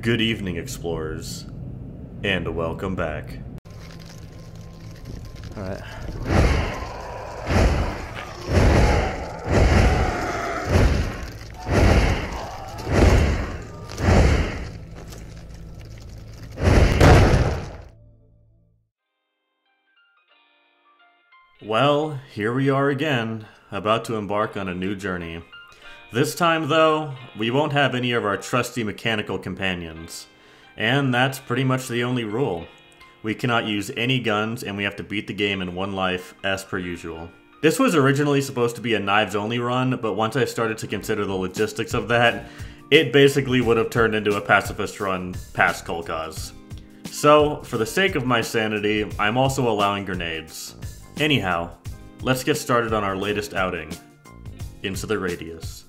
Good evening, explorers, and welcome back. Alright. Well, here we are again, about to embark on a new journey. This time, though, we won't have any of our trusty mechanical companions. And that's pretty much the only rule. We cannot use any guns, and we have to beat the game in one life, as per usual. This was originally supposed to be a knives only run, but once I started to consider the logistics of that, it basically would have turned into a pacifist run past Kolkhoz. So, for the sake of my sanity, I'm also allowing grenades. Anyhow, let's get started on our latest outing into the radius.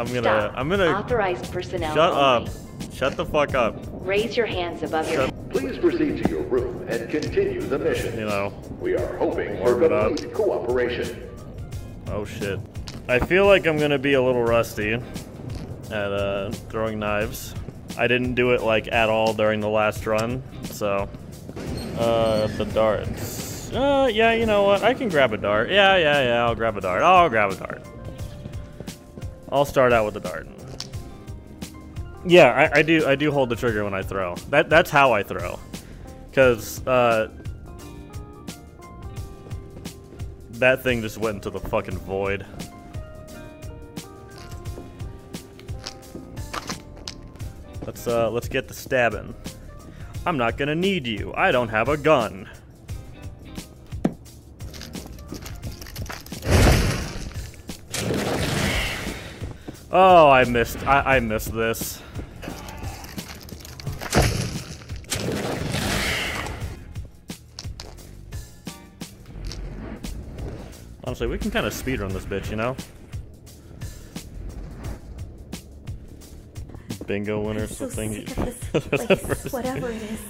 I'm gonna. Stop. I'm gonna. Authorized personnel. Shut only. up. Shut the fuck up. Raise your hands above your. Head. Please proceed to your room and continue the mission. You know. We are hoping for Warm up. complete cooperation. Oh shit. I feel like I'm gonna be a little rusty at uh, throwing knives. I didn't do it like at all during the last run, so. Uh, the darts. Uh, yeah, you know what? I can grab a dart. Yeah, yeah, yeah. I'll grab a dart. I'll grab a dart. I'll start out with the dart. Yeah, I, I do. I do hold the trigger when I throw. That that's how I throw. Cause uh, that thing just went into the fucking void. Let's uh, let's get the stabbing. I'm not gonna need you. I don't have a gun. Oh, I missed. I, I missed this. Honestly, we can kind of speedrun this bitch, you know? Bingo winner, so something. sick of this place, whatever it is.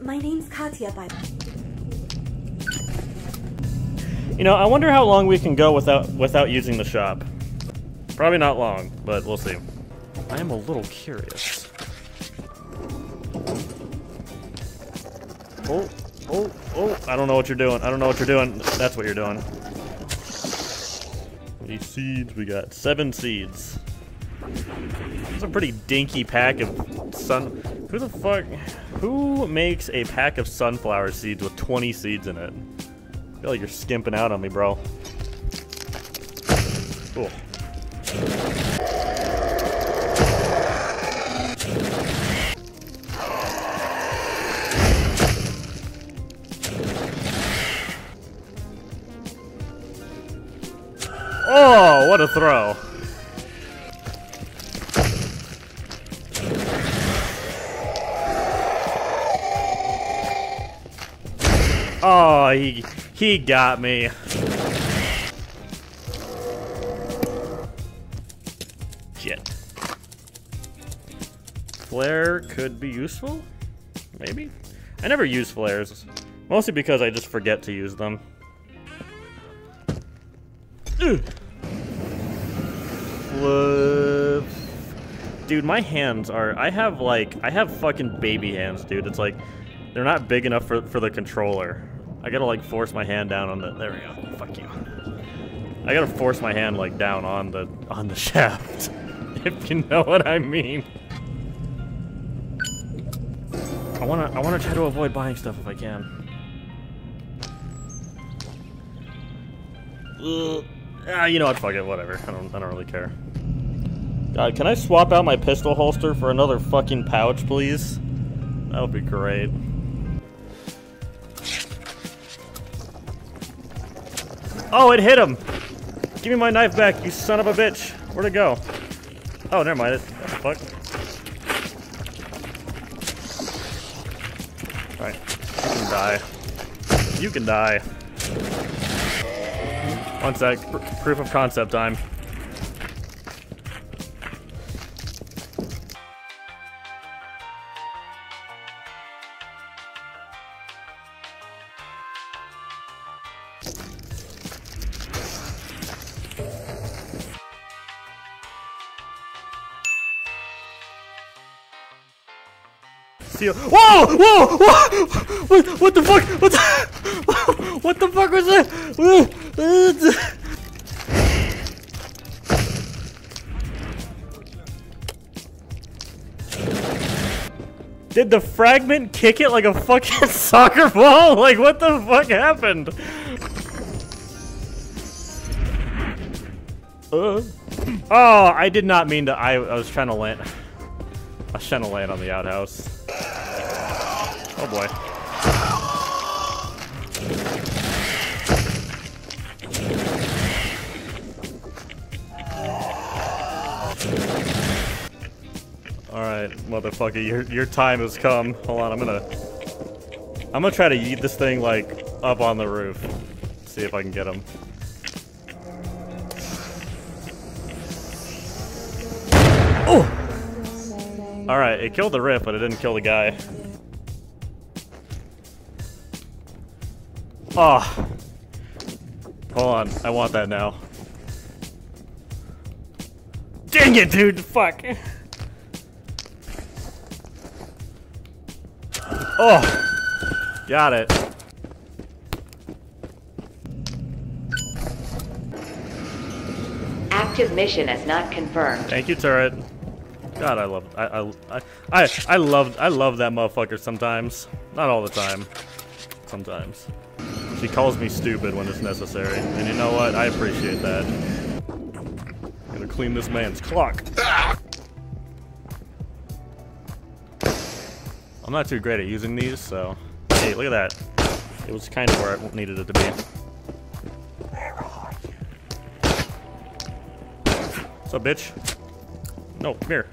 My name's Katya, by the You know, I wonder how long we can go without without using the shop. Probably not long, but we'll see. I am a little curious. Oh, oh, oh! I don't know what you're doing. I don't know what you're doing. That's what you're doing. These seeds, we got seven seeds. It's a pretty dinky pack of sun. Who the fuck? Who makes a pack of sunflower seeds with 20 seeds in it? I feel like you're skimping out on me, bro. Cool. Oh, what a throw. Oh, he he got me. Shit. Flare could be useful? Maybe? I never use flares. Mostly because I just forget to use them. Ugh. Flip. Dude, my hands are... I have, like... I have fucking baby hands, dude. It's like... They're not big enough for, for the controller. I gotta, like, force my hand down on the... There we go. Fuck you. I gotta force my hand, like, down on the... on the shaft. if you know what I mean. I wanna... I wanna try to avoid buying stuff if I can. Ugh. Ah, you know what? Fuck it. Whatever. I don't. I don't really care. God, can I swap out my pistol holster for another fucking pouch, please? That would be great. Oh, it hit him! Give me my knife back, you son of a bitch! Where'd it go? Oh, never mind. It. What the fuck? Alright. You can die. You can die. One sec. Pr proof of concept time. Whoa! Whoa! Whoa! What, what the fuck? What the, what the fuck was that? Did the fragment kick it like a fucking soccer ball? Like, what the fuck happened? Uh. Oh, I did not mean to. I, I was trying to land. I was trying to land on the outhouse. Oh boy. Alright, motherfucker, your your time has come. Hold on, I'm gonna I'm gonna try to eat this thing like up on the roof. See if I can get him. Oh! Alright, it killed the rift, but it didn't kill the guy. Oh. Hold on, I want that now. Dang it, dude! Fuck! Oh! Got it. Active mission as not confirmed. Thank you, turret. God, I love I I I I, love I love that motherfucker sometimes. Not all the time. Sometimes. She calls me stupid when it's necessary. And you know what? I appreciate that. I'm Gonna clean this man's clock. I'm not too great at using these, so... Hey, look at that. It was kind of where I needed it to be. What's up, bitch? No, come here.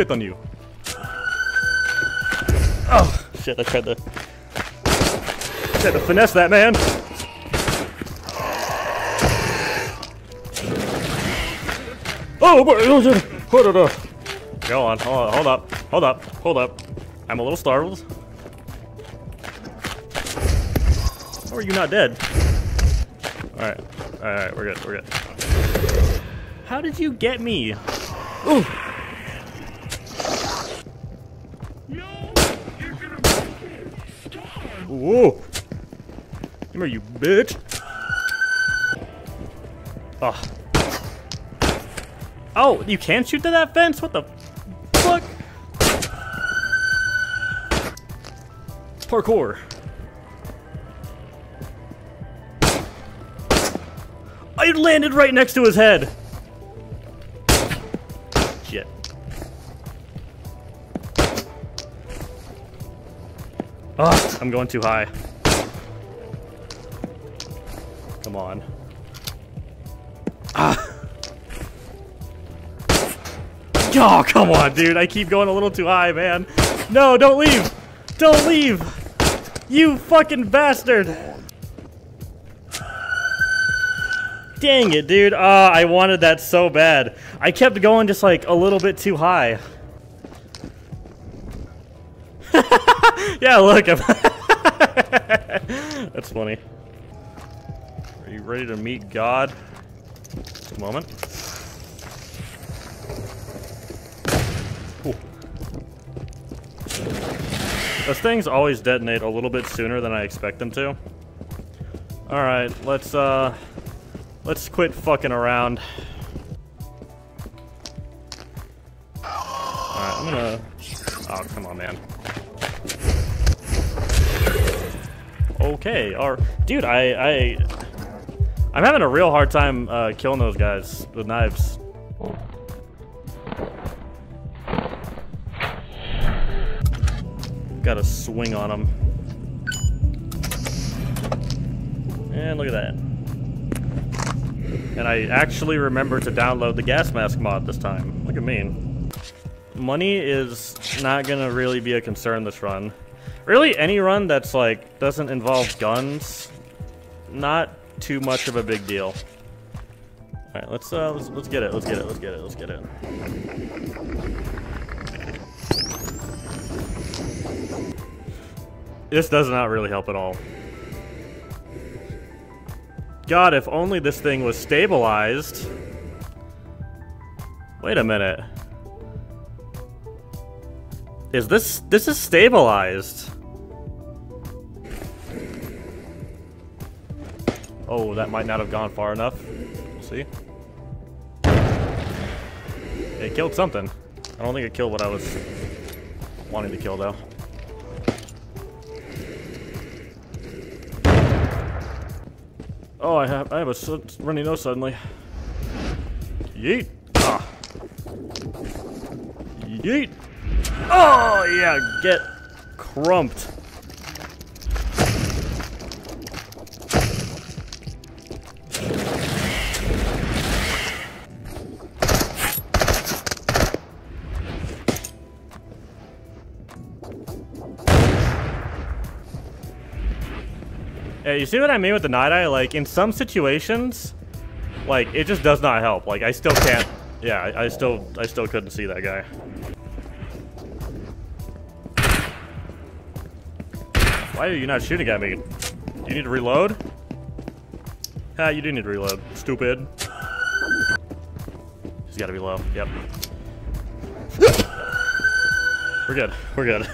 Spit on you. Oh, shit, I tried to... Tried to finesse that man! Oh, boy, hold it up. Go on, hold on, hold up, hold up, hold up. I'm a little startled. How are you not dead? Alright, alright, we're good, we're good. How did you get me? Ooh. Whoa! Come here, you bitch! Oh. Oh, you can't shoot to that fence? What the fuck? Parkour. I landed right next to his head. I'm going too high. Come on. Ah. Oh, come on, dude. I keep going a little too high, man. No, don't leave. Don't leave. You fucking bastard. Dang it, dude. Ah, I wanted that so bad. I kept going just like a little bit too high. yeah, look. That's funny. Are you ready to meet God? A moment. Ooh. Those things always detonate a little bit sooner than I expect them to. Alright, let's, uh... Let's quit fucking around. Alright, I'm gonna... Oh, come on, man. Okay, or... Dude, I... I... I'm having a real hard time uh, killing those guys with knives. Got to swing on them. And look at that. And I actually remember to download the gas mask mod this time. Look at me. Money is not gonna really be a concern this run. Really, any run that's like, doesn't involve guns, not too much of a big deal. Alright, let's, uh, let's, let's get it, let's get it, let's get it, let's get it. This does not really help at all. God, if only this thing was stabilized. Wait a minute. Is this this is stabilized? Oh, that might not have gone far enough. We'll see. It killed something. I don't think it killed what I was wanting to kill though. Oh, I have I have a runny nose suddenly. Yeet. Ah. Yeet. Oh yeah, get crumped. Yeah, you see what I mean with the night eye? Like in some situations, like it just does not help. Like I still can't. Yeah, I, I still I still couldn't see that guy. Why are you not shooting at me? You need to reload? Ah, you do need to reload. Stupid. He's gotta be low. Yep. We're good. We're good.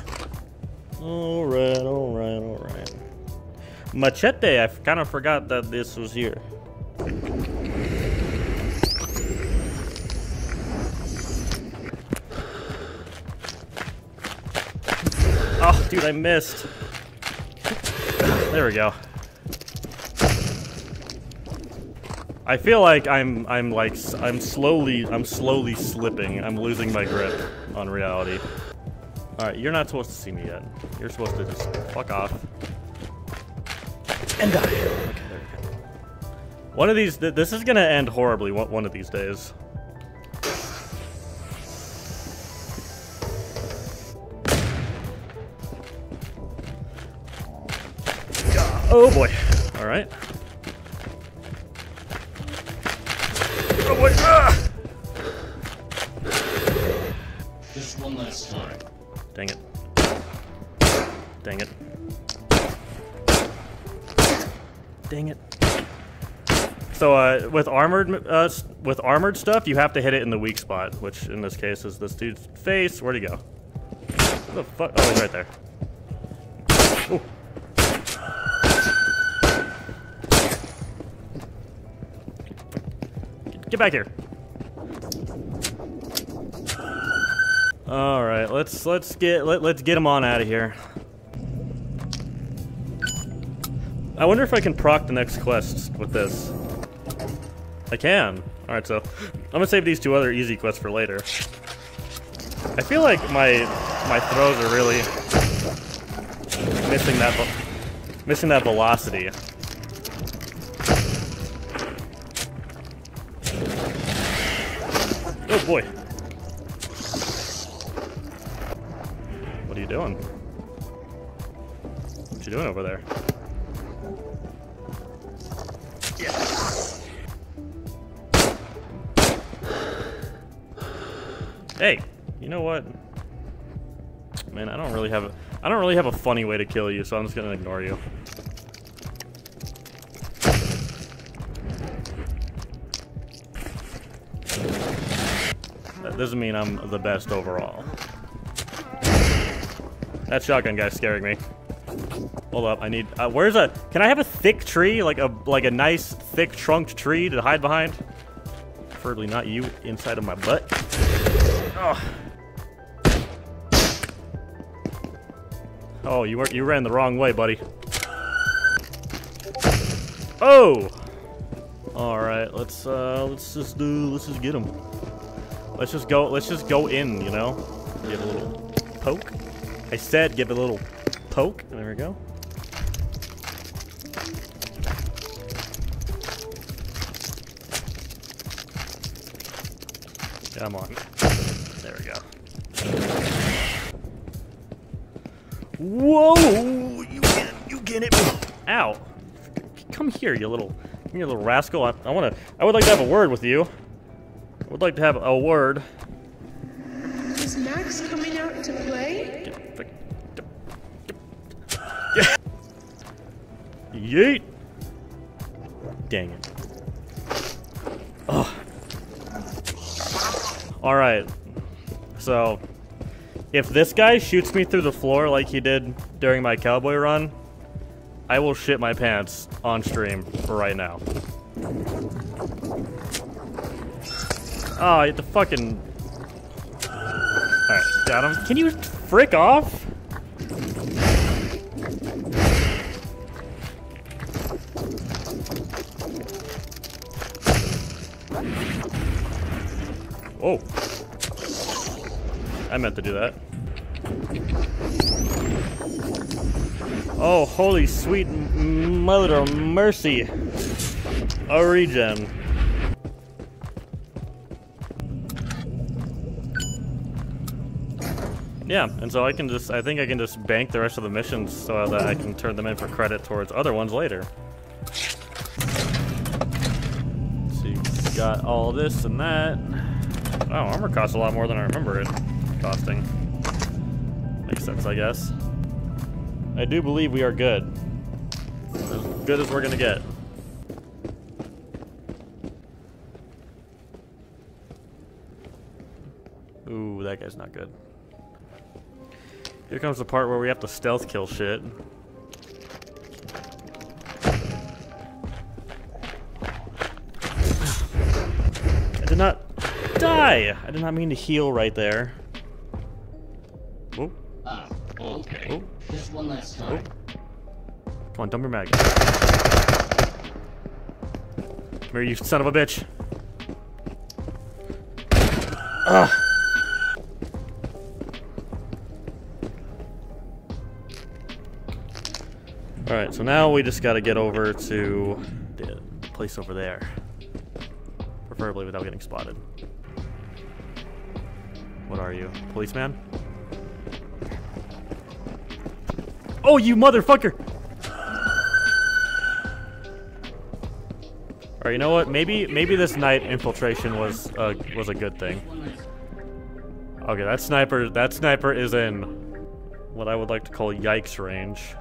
Alright, alright, alright. Machete, I kind of forgot that this was here. Oh, dude, I missed. There we go. I feel like I'm I'm like I'm slowly I'm slowly slipping. I'm losing my grip on reality. All right, you're not supposed to see me yet. You're supposed to just fuck off and die. One of these, th this is gonna end horribly one, one of these days. Oh boy. All right. So uh, with armored uh, with armored stuff, you have to hit it in the weak spot, which in this case is this dude's face. Where'd he go? Where the fuck? Oh, he's right there. Ooh. Get- back here. All right, let's let's get let, let's get him on out of here. I wonder if I can proc the next quest with this. I can. All right, so I'm gonna save these two other easy quests for later. I feel like my my throws are really missing that missing that velocity. Oh boy. What are you doing? What you doing over there? Hey, you know what? Man, I don't really have a I don't really have a funny way to kill you, so I'm just gonna ignore you. That doesn't mean I'm the best overall. That shotgun guy's scaring me. Hold up, I need. Uh, where's a? Can I have a thick tree, like a like a nice thick trunked tree to hide behind? Preferably not you inside of my butt. Oh. Oh, you were you ran the wrong way, buddy. Oh. All right, let's uh let's just do let's just get him. Let's just go let's just go in, you know. Give a little poke. I said give a little poke. There we go. Come on. Go. Whoa! You can't, you can't hit me. Ow! Come here, you little, you little rascal. I, I want to. I would like to have a word with you. I would like to have a word. Is Max coming out to play? Yeet! Dang it. Ugh. Alright. So, If this guy shoots me through the floor like he did during my cowboy run, I will shit my pants on stream right now. Oh, the fucking... Alright, got him. Can you frick off? Oh. I meant to do that. Oh, holy sweet mother of mercy. A regen. Yeah, and so I can just, I think I can just bank the rest of the missions so that I can turn them in for credit towards other ones later. You got all this and that. Oh, armor costs a lot more than I remember it costing. Makes sense, I guess. I do believe we are good. As good as we're gonna get. Ooh, that guy's not good. Here comes the part where we have to stealth kill shit. I did not die! I did not mean to heal right there. Oh, okay. Oh. Just one last oh. time. come on, dump your mag. Come here, you son of a bitch. Ugh. Alright, so now we just gotta get over to the place over there. Preferably without getting spotted. What are you? Policeman? Oh, you motherfucker! Alright, you know what? Maybe maybe this night infiltration was uh, was a good thing. Okay, that sniper that sniper is in what I would like to call yikes range.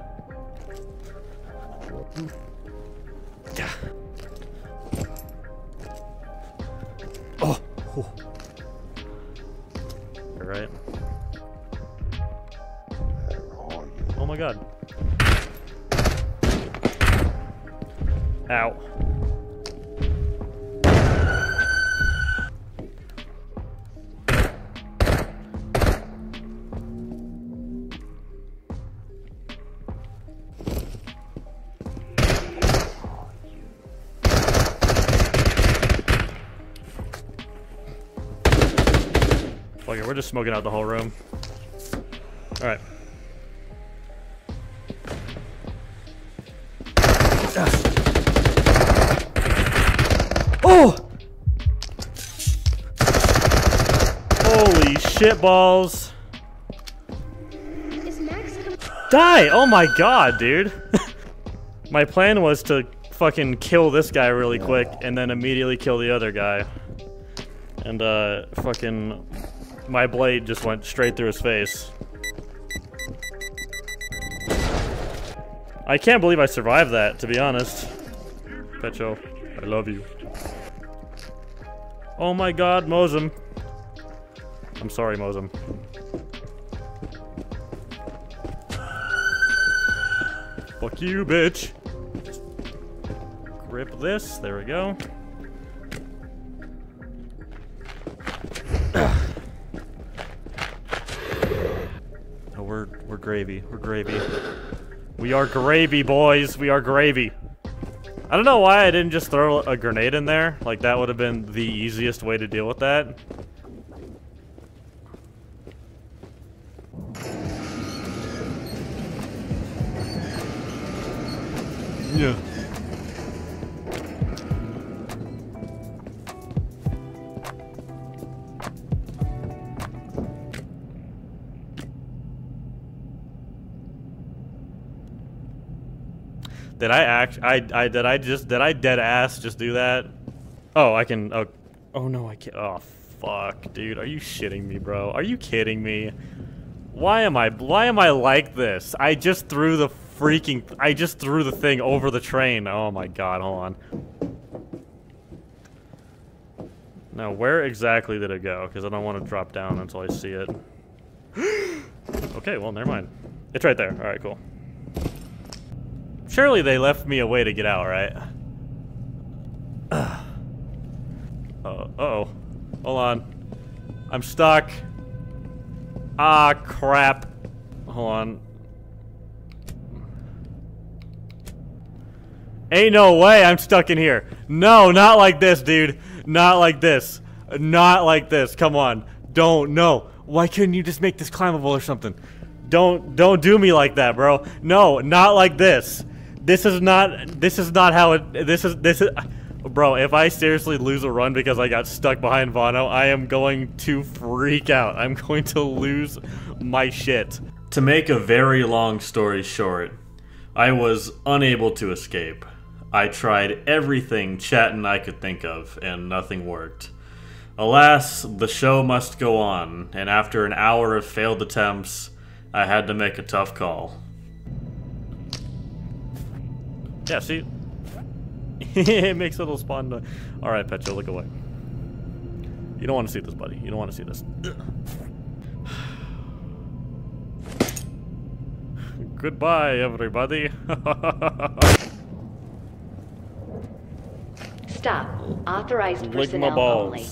Oh, oh. You're right. Oh my god. Ow. It, we're just smoking out the whole room. Alright. Shit balls. Is Max? Die! Oh my god, dude. my plan was to fucking kill this guy really quick and then immediately kill the other guy. And uh fucking my blade just went straight through his face. I can't believe I survived that, to be honest. Pecho, I love you. Oh my god, Mosum. I'm sorry, Mosum. Fuck you, bitch. Grip this. There we go. oh, we're we're gravy. We're gravy. We are gravy, boys. We are gravy. I don't know why I didn't just throw a grenade in there. Like, that would have been the easiest way to deal with that. Yeah. Did I act? I I did I just did I dead ass just do that? Oh, I can. Oh, oh no, I can't. Oh fuck, dude, are you shitting me, bro? Are you kidding me? Why am I? Why am I like this? I just threw the freaking. I just threw the thing over the train. Oh my god, hold on. Now, where exactly did it go? Because I don't want to drop down until I see it. okay, well, never mind. It's right there. All right, cool. Surely they left me a way to get out, right? Uh, uh-oh. Hold on. I'm stuck. Ah, crap. Hold on. Ain't no way I'm stuck in here. No, not like this, dude. Not like this. Not like this. Come on. Don't. No. Why couldn't you just make this climbable or something? Don't. Don't do me like that, bro. No, not like this. This is not. This is not how it. This is. This is. Bro, if I seriously lose a run because I got stuck behind Vano, I am going to freak out. I'm going to lose my shit. To make a very long story short, I was unable to escape. I tried everything chat and I could think of, and nothing worked. Alas, the show must go on, and after an hour of failed attempts, I had to make a tough call. Yeah, see? it makes a little spawn noise. Alright, Petro, look away. You don't want to see this, buddy. You don't want to see this. Goodbye, everybody. Stop. Authorized Lick my personnel only.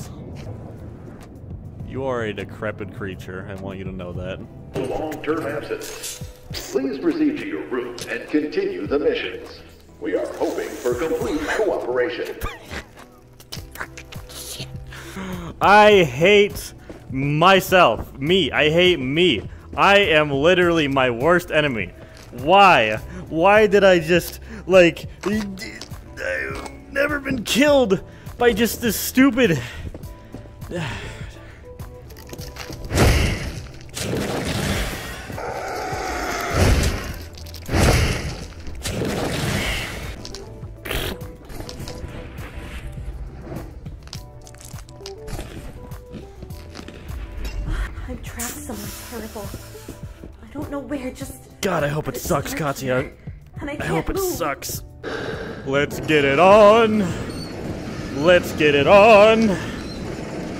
You are a decrepit creature. I want you to know that. Long-term absence. Please proceed to your room and continue the missions. We are hoping for complete cooperation. I hate myself. Me. I hate me. I am literally my worst enemy. Why? Why did I just, like, I've never been killed by just this stupid... I'm trapped somewhere terrible. I don't know where, just. God, I hope it sucks, Katya. And I, I hope it move. sucks. Let's get it on. Let's get it on.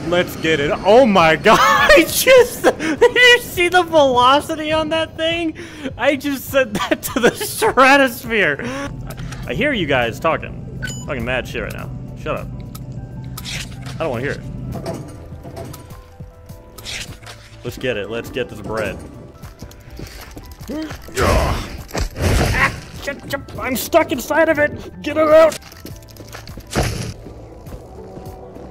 Let's get it. Oh my god! I just. Did you see the velocity on that thing? I just sent that to the stratosphere. I, hear you guys talking. Fucking mad shit right now. Shut up. I don't want to hear it. Let's get it. Let's get this bread. I'm stuck inside of it. Get it out.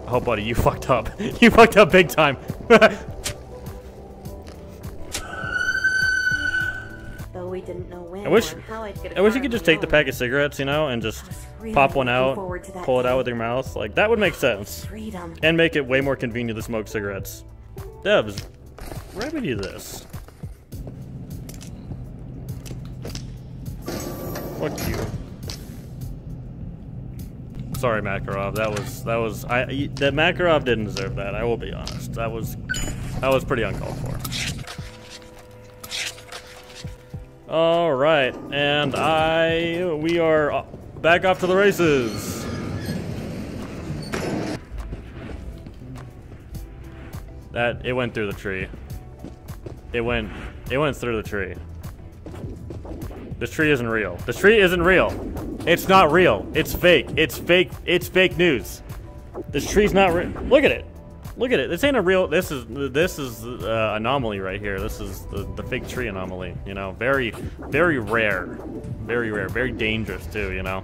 Oh, buddy, you fucked up. You fucked up big time. Though we didn't know when I wish- how I'd get I wish you could just on take the pack of cigarettes, you know, and just really pop one out, forward to that pull it out with your mouth. Like that would make sense. Freedom. and make it way more convenient to smoke cigarettes. Devs, remedy this. Fuck you. Sorry, Makarov. That was that was I. That Makarov didn't deserve that. I will be honest. That was that was pretty uncalled for. All right, and I we are back off to the races. That it went through the tree. It went it went through the tree. This tree isn't real. This tree isn't real. It's not real. It's fake. It's fake. It's fake news. This tree's not real. Look at it. Look at it. This ain't a real. This is this is uh, anomaly right here. This is the the fake tree anomaly. You know, very very rare, very rare, very dangerous too. You know.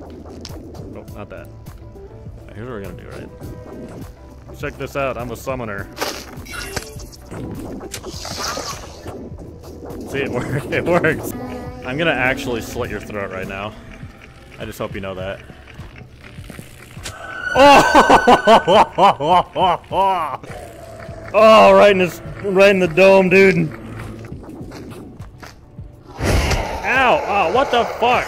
Oh, not that. Alright, here's what we're gonna do, right? Check this out. I'm a summoner. See, it works. It works. I'm gonna actually slit your throat right now. I just hope you know that. Oh! oh, right in this, right in the dome, dude. Ow! Oh, what the fuck?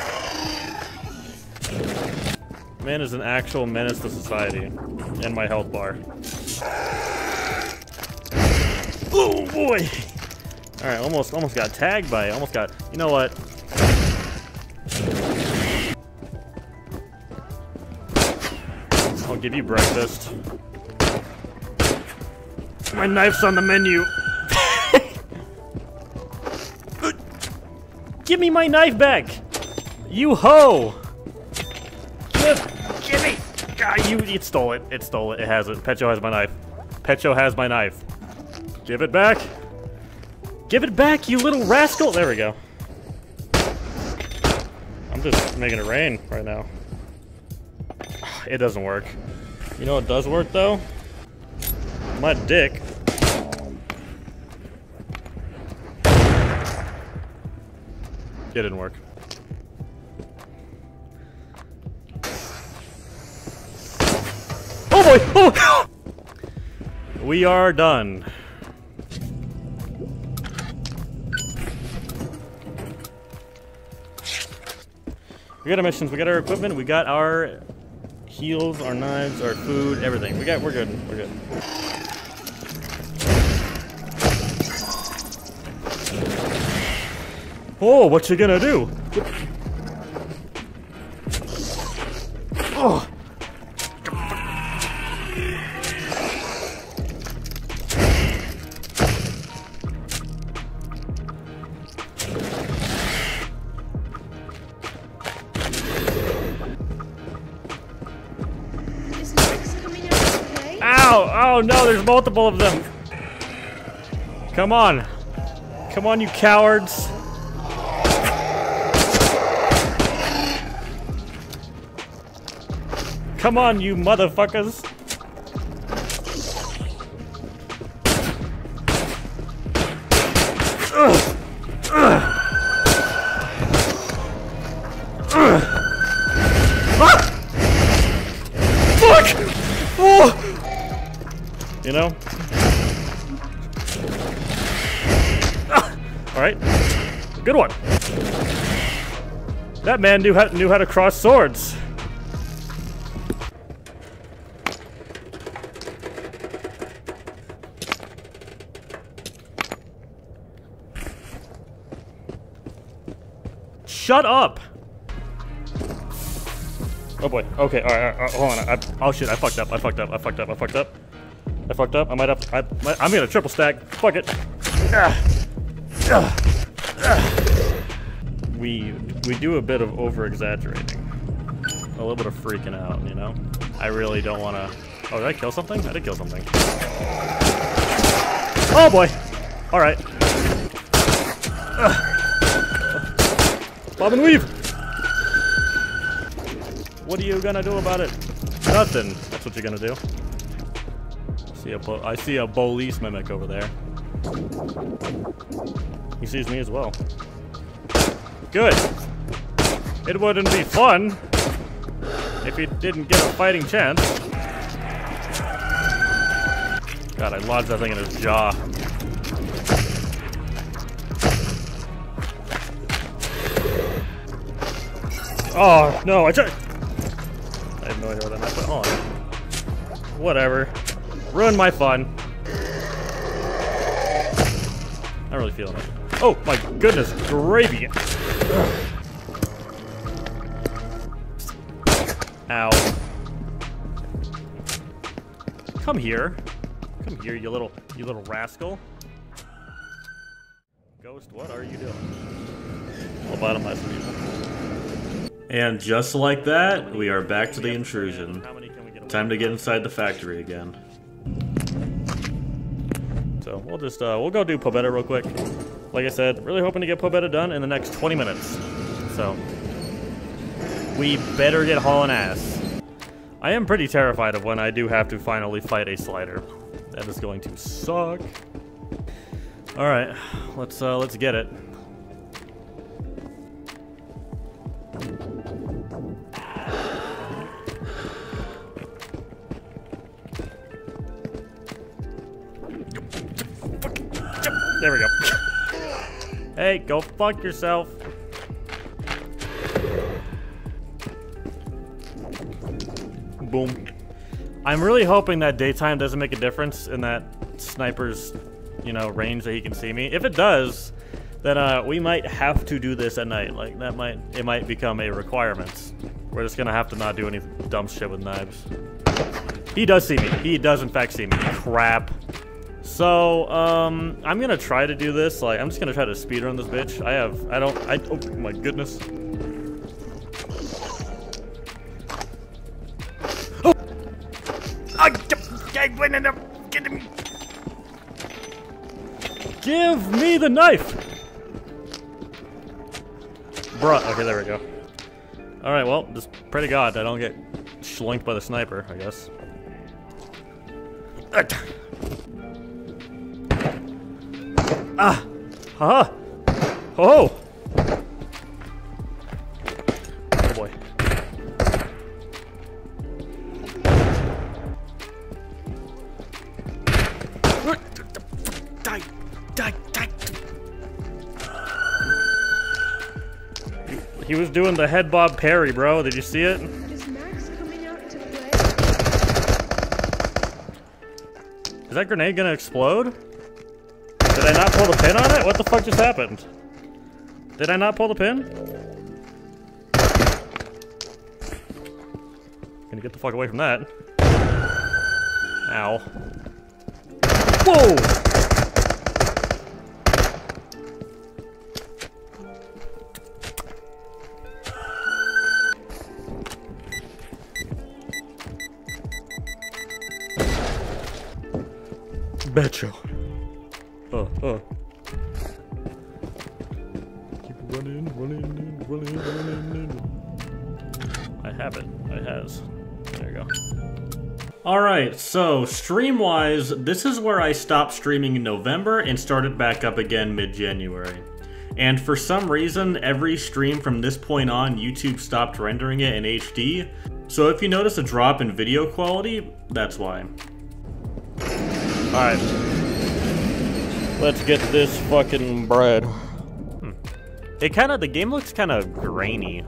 Man is an actual menace to society, and my health bar. Oh boy! All right, almost, almost got tagged by it. Almost got. You know what? I'll give you breakfast. My knife's on the menu. give me my knife back! You ho! Give, give me! God, you, it stole it. It stole it. It has it. Petcho has my knife. Petcho has my knife. Give it back. Give it back, you little rascal! There we go. I'm just making it rain right now. It doesn't work. You know what does work, though? My dick. It didn't work. Oh boy! Oh! We are done. We got our missions, we got our equipment, we got our heals, our knives, our food, everything. We got, we're good, we're good. Oh, what you gonna do? Multiple of them. Come on. Come on, you cowards. Come on, you motherfuckers. That man knew how, knew how to cross swords. Shut up! Oh boy. Okay. All right. All right hold on. I, oh shit. I fucked up. I fucked up. I fucked up. I fucked up. I fucked up. I might have. I, I'm gonna triple stack. Fuck it. We we do a bit of over exaggerating, a little bit of freaking out. You know. I really don't want to. Oh, did I kill something? I did kill something. Oh boy. All right. Bob and weave. What are you gonna do about it? Nothing. That's what you're gonna do. See a I see a police mimic over there. He sees me as well. Good. It wouldn't be fun if he didn't get a fighting chance. God, I lodged that thing in his jaw. Oh, no, I tried. I have no idea what that but hold on. Whatever. Ruined my fun. Not really feeling it. Oh, my goodness, gravy. Ow. Come here. Come here, you little, you little rascal. Ghost, what are you doing? I'll bottomize people. And just like that, we are back to the intrusion. How many can we get away Time to get inside the factory again. So we'll just uh, we'll go do Pobetta real quick. Like I said, really hoping to get Pobetta done in the next 20 minutes. So we better get hauling ass. I am pretty terrified of when I do have to finally fight a slider. That is going to suck. All right, let's uh, let's get it. Hey, go fuck yourself. Boom. I'm really hoping that daytime doesn't make a difference in that sniper's, you know, range that he can see me. If it does, then uh, we might have to do this at night. Like that might it might become a requirement. We're just gonna have to not do any dumb shit with knives. He does see me. He does in fact see me. Crap. So, um, I'm gonna try to do this. Like, I'm just gonna try to speedrun this bitch. I have, I don't, I, oh my goodness. Oh! I, I went in get me. Give me the knife! Bruh, okay, there we go. Alright, well, just pray to God I don't get schlinked by the sniper, I guess. Ah! Haha! Oh! Oh boy. Die! Die! Die! He was doing the head bob parry, bro. Did you see it? Is Max coming out to play? Is that grenade gonna explode? Did I not pull the pin on it? What the fuck just happened? Did I not pull the pin? Gonna get the fuck away from that. Ow. Whoa! Betcha. Oh. Keep running, running, running, running. I have it. I has. There you go. Alright, so stream-wise, this is where I stopped streaming in November and started back up again mid-January. And for some reason, every stream from this point on, YouTube stopped rendering it in HD. So if you notice a drop in video quality, that's why. Alright. Let's get this fucking bread. Hmm. It kind of, the game looks kind of grainy.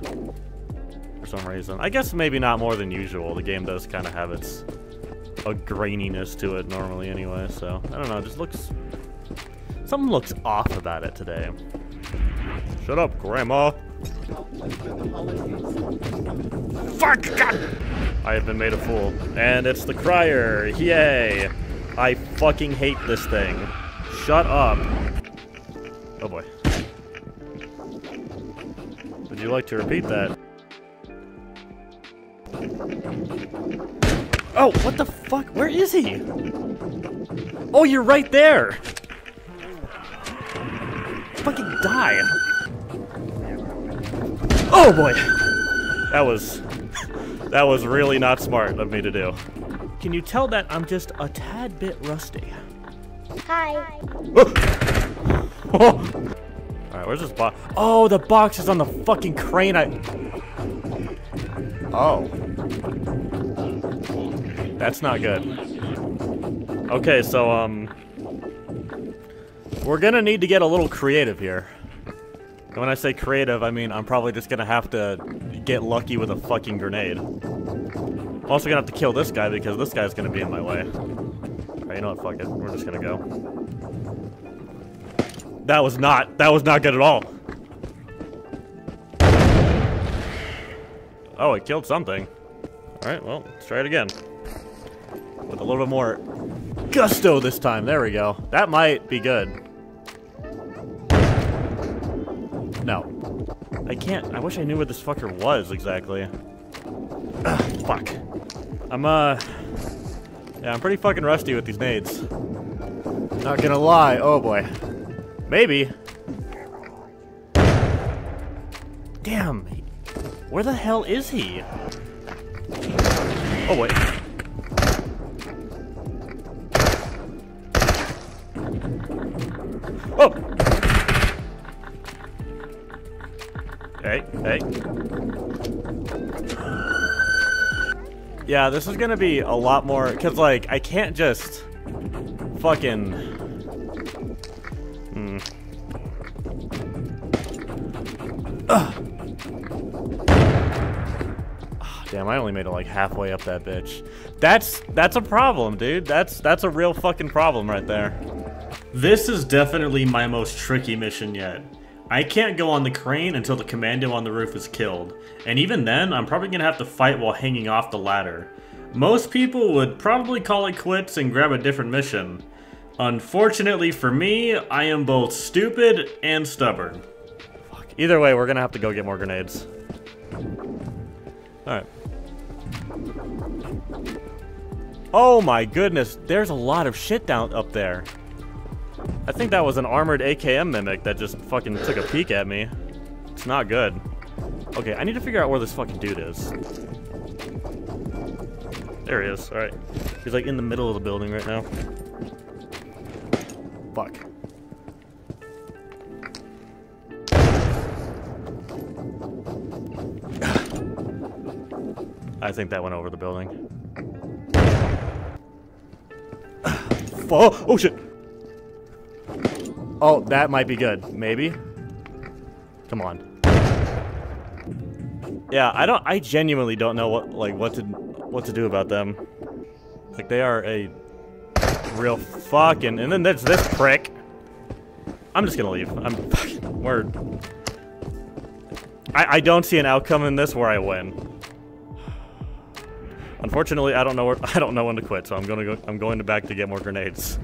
For some reason. I guess maybe not more than usual. The game does kind of have its, a graininess to it normally anyway, so. I don't know, just looks, something looks off about it today. Shut up, Grandma. Fuck! God! I have been made a fool. And it's the crier. Yay! I fucking hate this thing. Shut up. Oh boy. Would you like to repeat that? Oh, what the fuck? Where is he? Oh, you're right there! Fucking die! Oh boy! That was... That was really not smart of me to do. Can you tell that I'm just a tad bit rusty? Hi. Oh, Alright, where's this box? Oh, the box is on the fucking crane. I. Oh. That's not good. Okay, so, um. We're gonna need to get a little creative here. And when I say creative, I mean I'm probably just gonna have to get lucky with a fucking grenade. I'm also gonna have to kill this guy because this guy's gonna be in my way. Alright, you know what, fuck it. We're just gonna go. That was not, that was not good at all. Oh, it killed something. Alright, well, let's try it again. With a little bit more gusto this time. There we go. That might be good. No. I can't, I wish I knew where this fucker was exactly. Ugh, fuck. I'm, uh... Yeah, I'm pretty fucking rusty with these nades. Not gonna lie. Oh boy. Maybe. Damn. Where the hell is he? Oh, wait. Yeah, this is gonna be a lot more, cause like, I can't just fucking, hmm. Ah, Damn, I only made it like halfway up that bitch. That's, that's a problem, dude. That's, that's a real fucking problem right there. This is definitely my most tricky mission yet. I can't go on the crane until the commando on the roof is killed, and even then, I'm probably gonna have to fight while hanging off the ladder. Most people would probably call it quits and grab a different mission, Unfortunately for me, I am both stupid and stubborn. Fuck. Either way, we're gonna have to go get more grenades. Alright. Oh my goodness, there's a lot of shit down up there. I think that was an armored AKM mimic that just fucking took a peek at me. It's not good. Okay, I need to figure out where this fucking dude is. There he is, alright. He's like in the middle of the building right now. Fuck. I think that went over the building. oh, oh shit! Oh, that might be good. Maybe? Come on. Yeah, I don't- I genuinely don't know what, like, what to- what to do about them. Like, they are a real fucking- and then there's this prick. I'm just gonna leave. I'm fucking- we're- I, I don't see an outcome in this where I win. Unfortunately, I don't know where I don't know when to quit, so I'm gonna go. I'm going to back to get more grenades.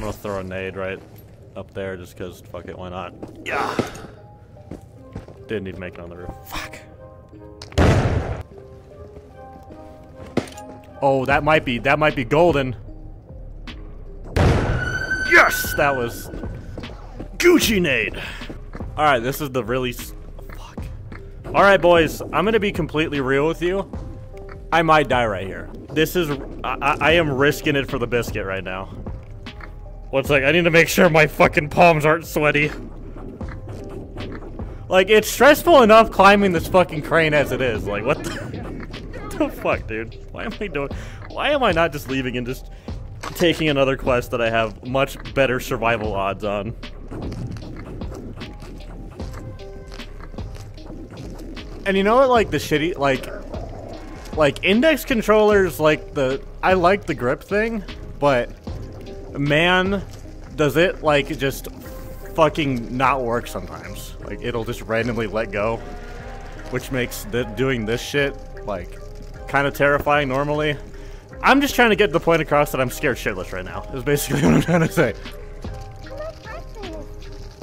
I'm gonna throw a nade right up there just because fuck it, why not? Yeah. Didn't even make it on the roof. Fuck. Oh, that might be that might be golden. Yes, that was Gucci nade. All right, this is the really fuck. All right, boys, I'm gonna be completely real with you. I might die right here. This is I, I- I am risking it for the biscuit right now. One sec, I need to make sure my fucking palms aren't sweaty. Like, it's stressful enough climbing this fucking crane as it is. Like, what the, what the fuck, dude? Why am I doing... Why am I not just leaving and just taking another quest that I have much better survival odds on? And you know what, like, the shitty... Like, like, index controllers, like, the... I like the grip thing, but... Man, does it, like, just fucking not work sometimes. Like, it'll just randomly let go. Which makes the, doing this shit, like, kind of terrifying normally. I'm just trying to get the point across that I'm scared shitless right now, is basically what I'm trying to say.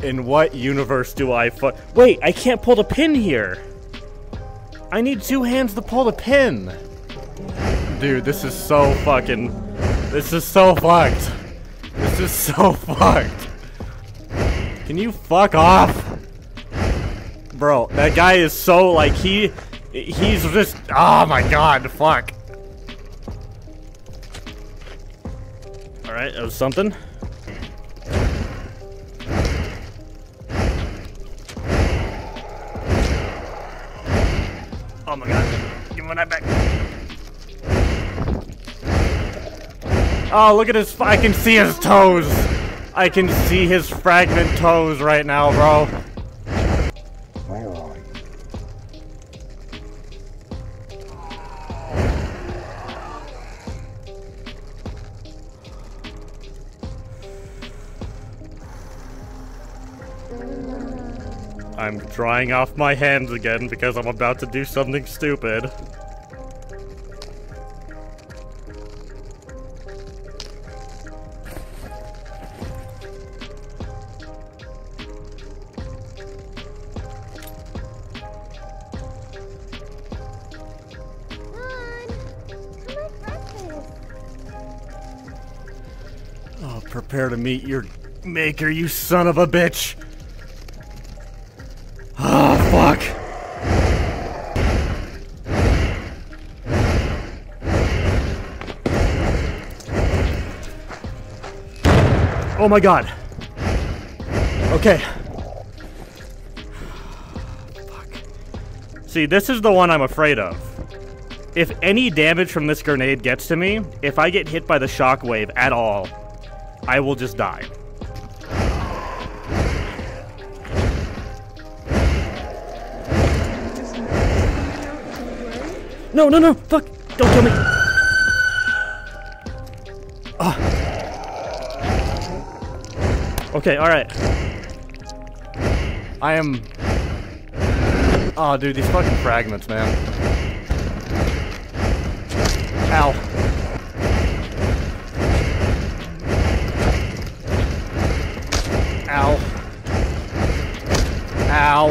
In what universe do I fu- Wait, I can't pull the pin here! I need two hands to pull the pin! Dude, this is so fucking... This is so fucked. This is so fucked. Can you fuck off? Bro, that guy is so, like, he... He's just... Oh my god, fuck. Alright, that was something. Oh my god. Give me that back. Oh, look at his... I can see his toes. I can see his fragment toes right now, bro. I'm drying off my hands again because I'm about to do something stupid. Prepare to meet your maker, you son of a bitch! Ah, fuck! Oh my god. Okay. Fuck. See, this is the one I'm afraid of. If any damage from this grenade gets to me, if I get hit by the shockwave at all, I will just die. No, no, no! Fuck! Don't kill me! Ah. Okay, alright. I am... Oh, dude, these fucking fragments, man. Ow.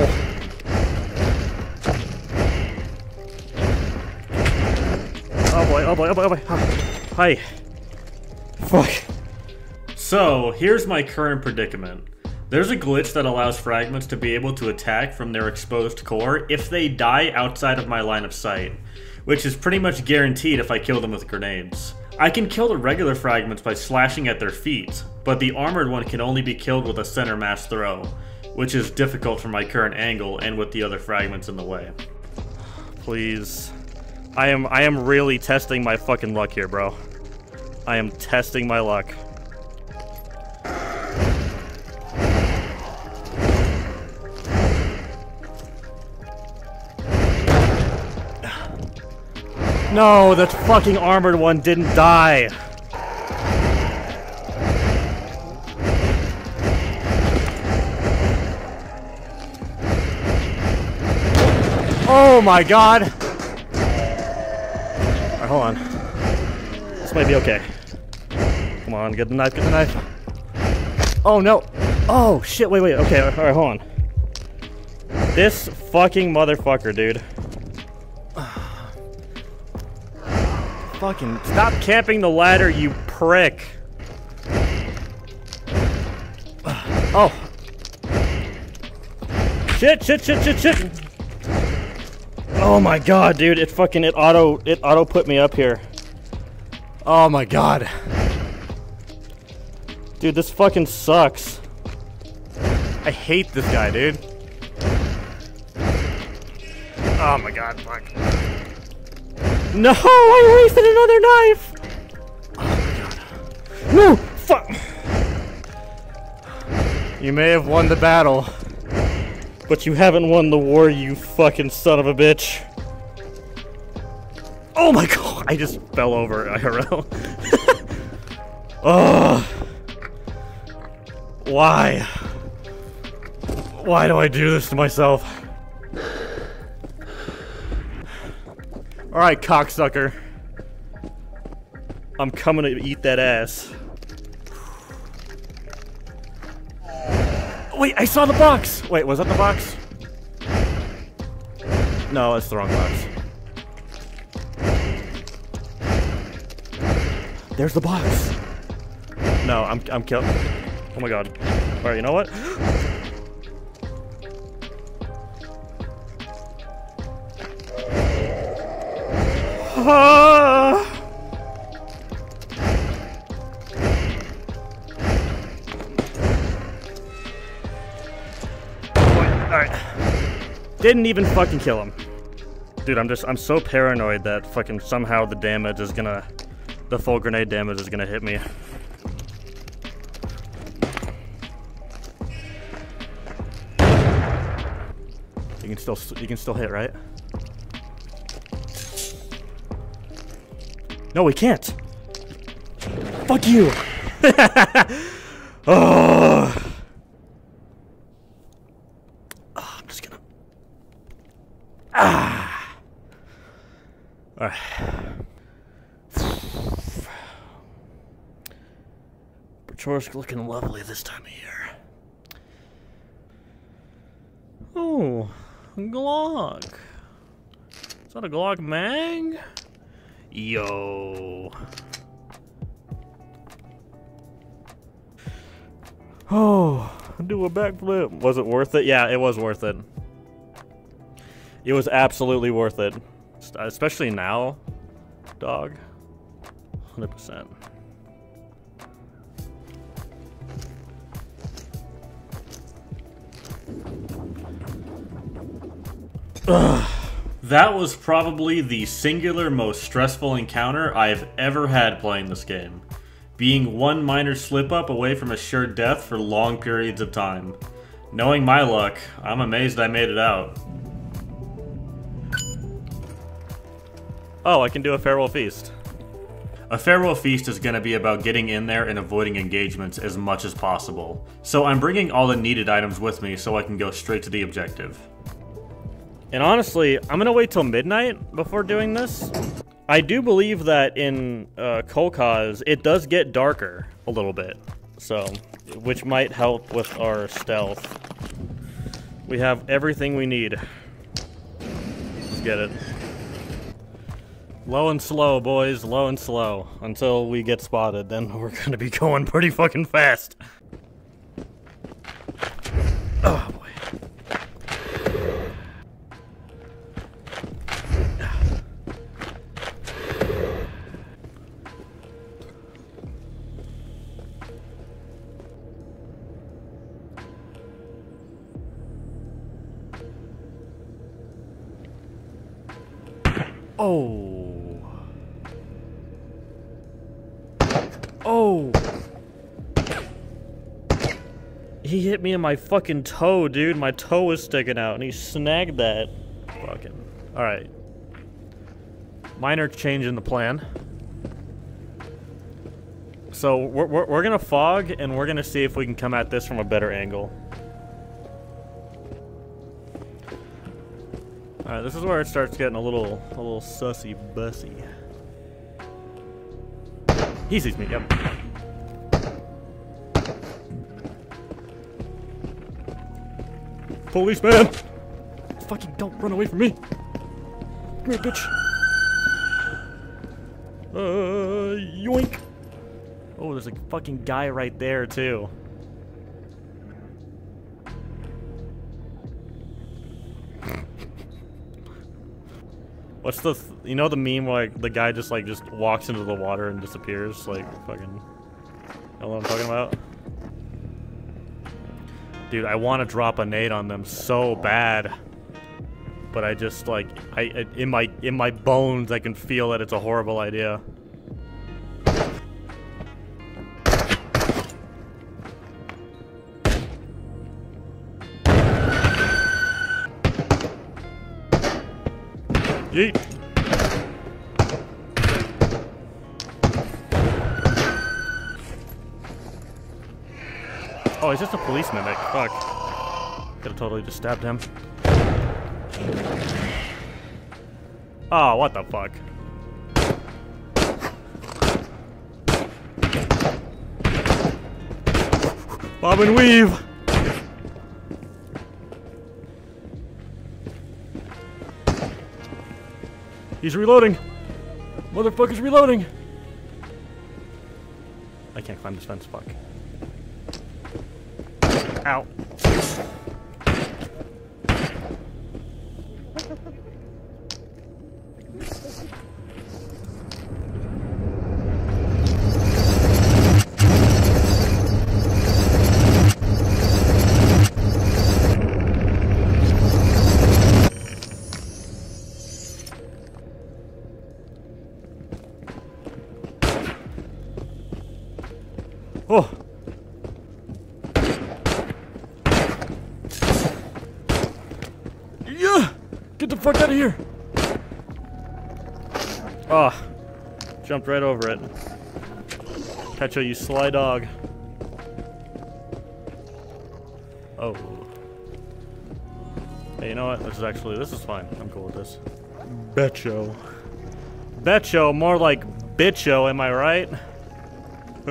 Oh boy, oh boy, oh boy, oh boy. Hi. Fuck. So, here's my current predicament. There's a glitch that allows fragments to be able to attack from their exposed core if they die outside of my line of sight, which is pretty much guaranteed if I kill them with grenades. I can kill the regular fragments by slashing at their feet, but the armored one can only be killed with a center mass throw, which is difficult from my current angle and with the other fragments in the way. Please. I am I am really testing my fucking luck here, bro. I am testing my luck. No, that fucking armored one didn't die. Oh my god! Alright, hold on. This might be okay. Come on, get the knife, get the knife. Oh no! Oh shit, wait, wait, okay, alright, hold on. This fucking motherfucker, dude. Fucking stop camping the ladder, you prick. Oh. Shit, shit, shit, shit, shit. Oh my god, dude, it fucking it auto it auto put me up here. Oh my god. Dude, this fucking sucks. I hate this guy, dude. Oh my god, fuck. No, I wasted another knife! Oh my god. No! Fuck! You may have won the battle, but you haven't won the war, you fucking son of a bitch. Oh my god, I just fell over IRL. Ugh. Why? Why do I do this to myself? Alright, cocksucker. I'm coming to eat that ass. Wait, I saw the box! Wait, was that the box? No, it's the wrong box. There's the box! No, I'm, I'm killed. Oh my god. Alright, you know what? Ah! Alright. Didn't even fucking kill him. Dude, I'm just, I'm so paranoid that fucking somehow the damage is gonna, the full grenade damage is gonna hit me. You can still, you can still hit, right? No, we can't. Fuck you. oh. Oh, I'm just gonna. Ah. All right. Looking lovely this time of year. Oh, Glock. Is that a Glock mag? Yo. Oh, do a backflip. Was it worth it? Yeah, it was worth it. It was absolutely worth it. Uh, especially now, dog. 100%. That was probably the singular most stressful encounter I've ever had playing this game. Being one minor slip up away from assured death for long periods of time. Knowing my luck, I'm amazed I made it out. Oh, I can do a farewell feast. A farewell feast is going to be about getting in there and avoiding engagements as much as possible. So I'm bringing all the needed items with me so I can go straight to the objective. And honestly, I'm gonna wait till midnight before doing this. I do believe that in uh, Kolkaz, it does get darker a little bit, so which might help with our stealth. We have everything we need. Let's get it. Low and slow, boys. Low and slow. Until we get spotted, then we're gonna be going pretty fucking fast. My fucking toe, dude. My toe was sticking out, and he snagged that. Fucking. Alright. Minor change in the plan. So, we're, we're, we're gonna fog, and we're gonna see if we can come at this from a better angle. Alright, this is where it starts getting a little, a little sussy bussy. He sees me, yep. Policeman! Fucking don't run away from me! Come here, bitch! Uh, yoink! Oh, there's a fucking guy right there, too. What's the, th you know the meme where like, the guy just like just walks into the water and disappears? Like fucking, you know what I'm talking about? Dude, I want to drop a nade on them so bad. But I just like, I, in my in my bones I can feel that it's a horrible idea. He's just a police mimic. fuck. Could have totally just stabbed him. Oh, what the fuck? Bob and weave! He's reloading! Motherfucker's reloading! I can't climb this fence, fuck. Ow. Jumped right over it. Catch you sly dog. Oh. Hey, you know what? This is actually, this is fine. I'm cool with this. Betcho. Betcho, more like bitcho, am I right?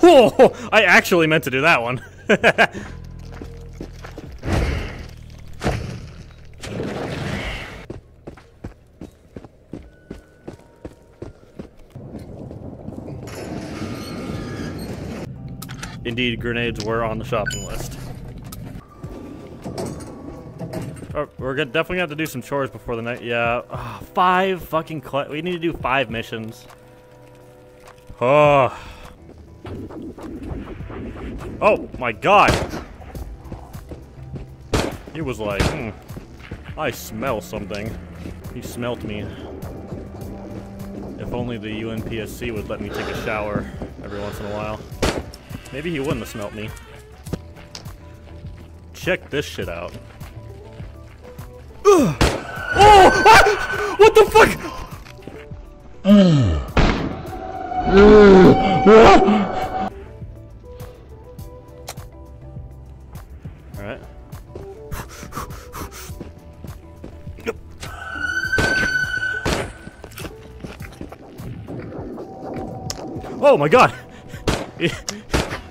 Whoa! I actually meant to do that one. Indeed, grenades were on the shopping list. Oh, we're gonna definitely gonna have to do some chores before the night. Yeah, oh, five fucking. we need to do five missions. Oh. Oh my god! He was like, hmm, I smell something. He smelt me. If only the UNPSC would let me take a shower every once in a while. Maybe he wouldn't have smelt me. Check this shit out. Ugh. Oh! Ah! What the fuck? Alright. Oh my god!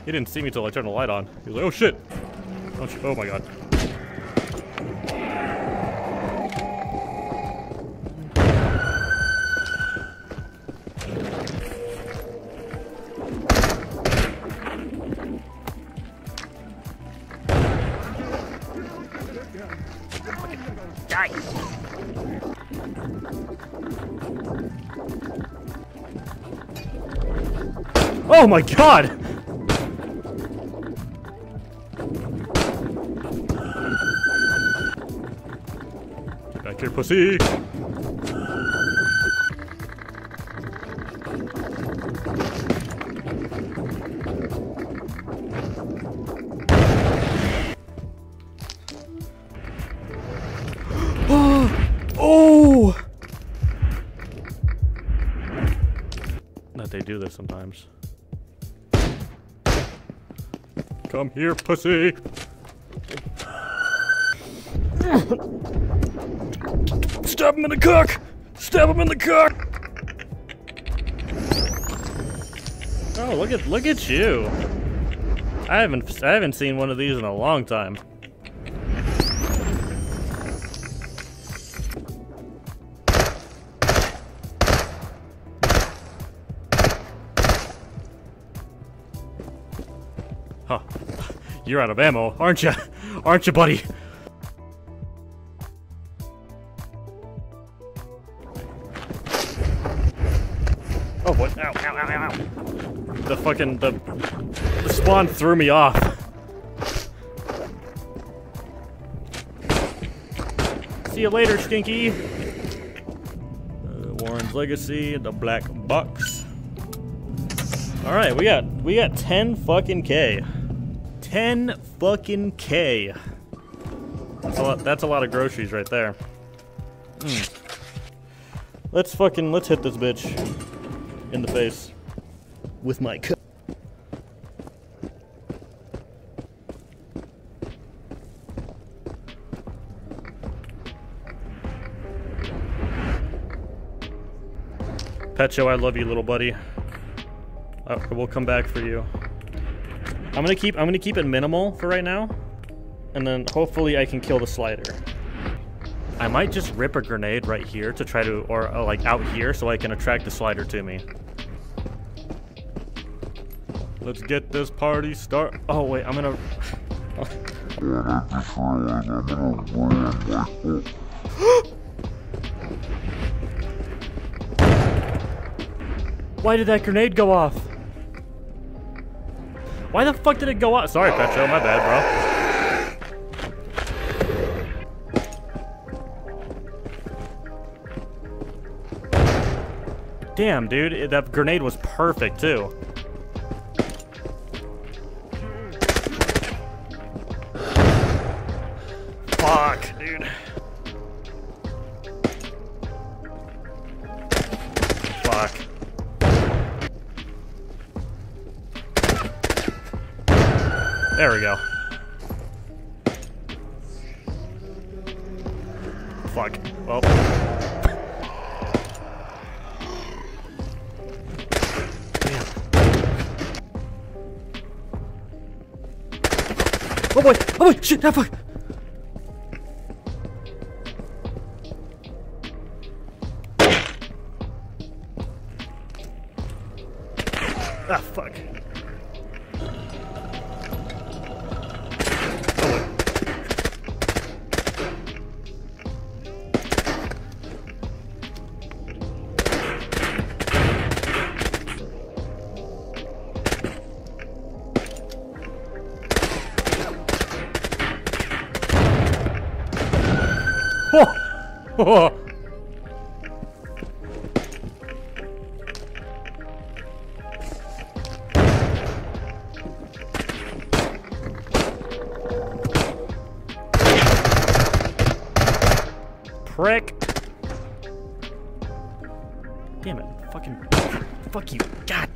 He, didn't see me till I turned the light on. He was like, oh shit! Oh, sh- oh my god. Oh my god! Pussy! oh! That they do this sometimes. Come here, pussy. Stab him in the cock! Stab him in the cock! Oh, look at look at you. I haven't I haven't seen one of these in a long time. Huh. You're out of ammo, aren't you? Aren't you, buddy? The the, the spawn threw me off. See you later, Stinky. Uh, Warren's Legacy, the black box. All right, we got we got 10 fucking K. 10 fucking K. That's a lot that's a lot of groceries right there. Mm. Let's fucking let's hit this bitch in the face with my cup. Pet show, I love you, little buddy. Uh, we'll come back for you. I'm gonna keep I'm gonna keep it minimal for right now, and then hopefully I can kill the slider. I might just rip a grenade right here to try to, or uh, like out here, so I can attract the slider to me. Let's get this party start. Oh wait, I'm gonna. Why did that grenade go off? Why the fuck did it go off? Sorry, Petro, my bad, bro. Damn, dude, that grenade was perfect too. Shit! Ah, fuck! Fuck you. God!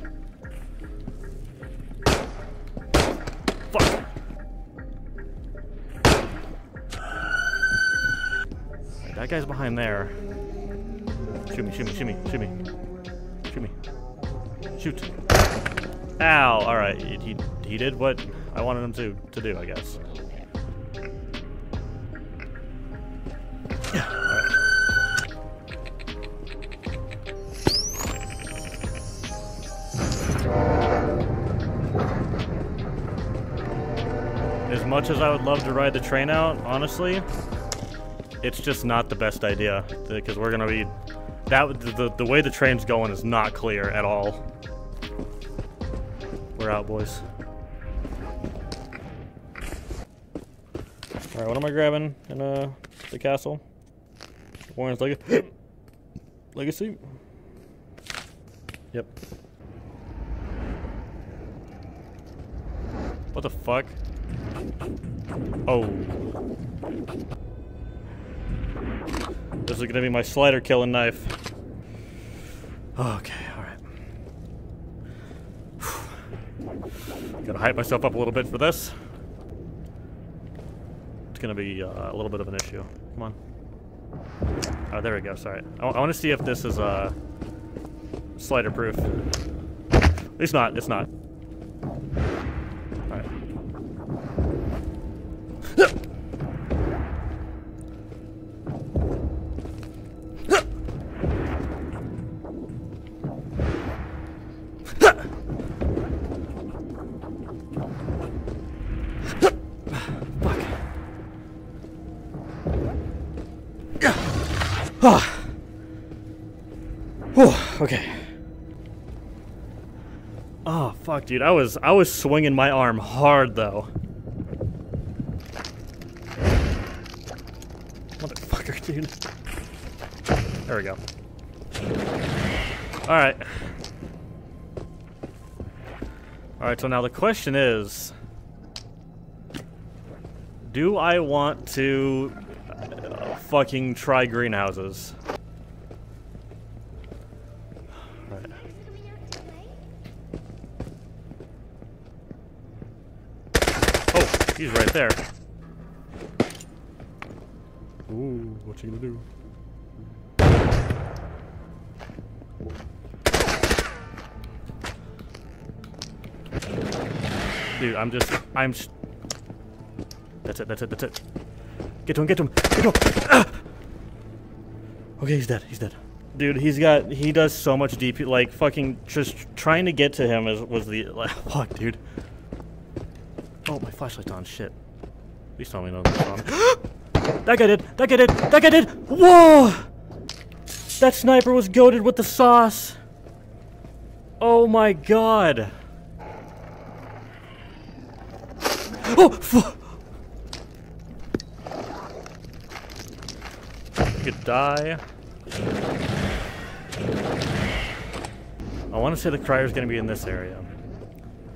Fuck! That guy's behind there. Shoot me, shoot me, shoot me, shoot me. Shoot me. Shoot. Ow. All right. He, he, he did what I wanted him to, to do, I guess. Much as I would love to ride the train out, honestly, it's just not the best idea because we're gonna be that the the way the train's going is not clear at all. We're out, boys. All right, what am I grabbing in uh the castle? Warren's leg legacy. Yep. What the fuck? Oh. This is gonna be my slider killing knife. Okay, alright. Gotta hype myself up a little bit for this. It's gonna be uh, a little bit of an issue. Come on. Oh, there we go, sorry. I, I wanna see if this is uh, slider proof. It's not, it's not. Alright. Whew, oh, okay. Oh fuck, dude! I was I was swinging my arm hard though. Motherfucker, There we go. All right. All right. So now the question is, do I want to uh, fucking try greenhouses? Right. Oh, he's right there. Gonna do? Dude, I'm just, I'm. That's it. That's it. That's it. Get to him. Get to him. Get to him. Ah! Okay, he's dead. He's dead. Dude, he's got. He does so much DP. Like fucking, just trying to get to him is was the. Like, fuck, dude. Oh, my flashlight's on. Shit. Please tell me no. that guy did. That guy did. That guy did. Whoa! That sniper was goaded with the sauce. Oh my god. Oh, You could die. I want to say the crier's going to be in this area.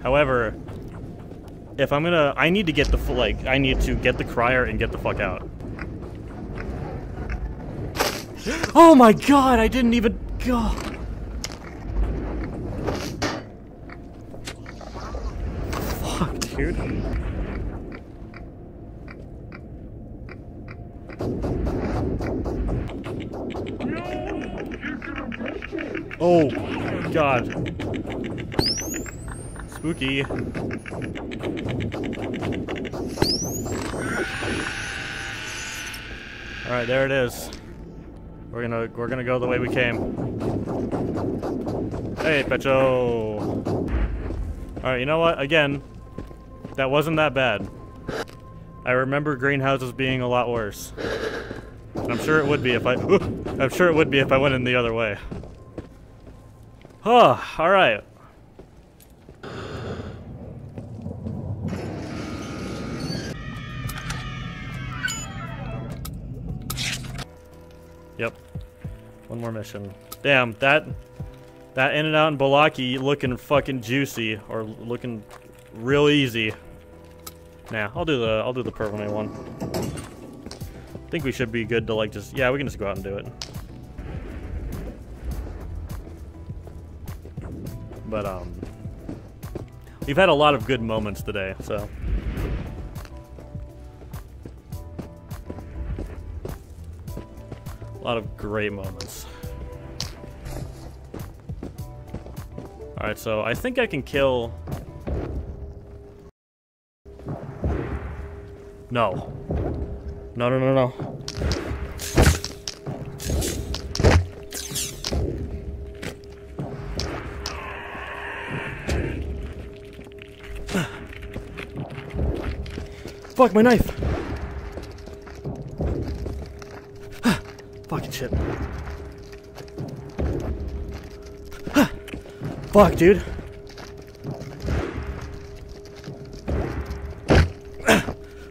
However, if I'm gonna, I need to get the like, I need to get the crier and get the fuck out. Oh my god! I didn't even go. Fuck, dude. Oh, God. Spooky. All right, there it is. We're gonna we're gonna go the way we came. Hey, Pecho. All right, you know what? Again, that wasn't that bad. I remember greenhouses being a lot worse. I'm sure it would be if I. I'm sure it would be if I went in the other way. Oh, all right. One more mission. Damn, that that in and out in Balaki looking fucking juicy or looking real easy. Nah, I'll do the I'll do the permanent one. I think we should be good to like just yeah, we can just go out and do it. But um we've had a lot of good moments today, so lot of great moments. Alright, so I think I can kill... No. No, no, no, no. Fuck, my knife! Shit. Fuck, dude.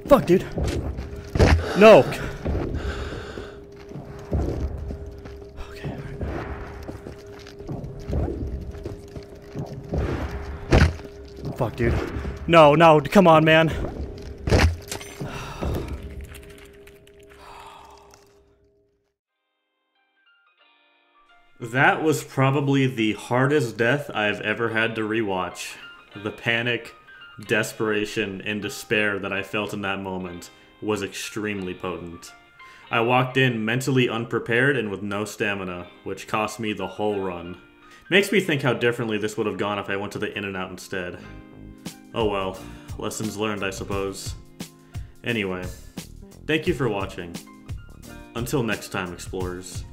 Fuck, dude. No. Fuck, dude. No, no, come on, man. That was probably the hardest death I've ever had to rewatch. The panic, desperation, and despair that I felt in that moment was extremely potent. I walked in mentally unprepared and with no stamina, which cost me the whole run. Makes me think how differently this would have gone if I went to the In-N-Out instead. Oh well, lessons learned I suppose. Anyway, thank you for watching. Until next time, explorers.